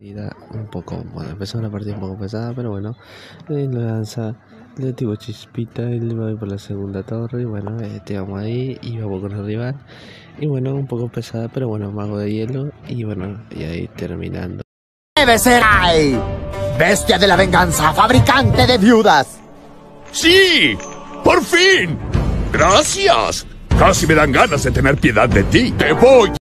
un poco, bueno, empezó una partida un poco pesada, pero bueno, eh, le lanza, le tiro chispita y le voy por la segunda torre, y bueno, eh, vamos ahí, y vamos con el rival, y bueno, un poco pesada, pero bueno, mago de hielo, y bueno, y ahí terminando. ¡Debe ser ahí! ¡Bestia de la venganza, fabricante de viudas! ¡Sí! ¡Por fin! ¡Gracias! Casi me dan ganas de tener piedad de ti. ¡Te voy!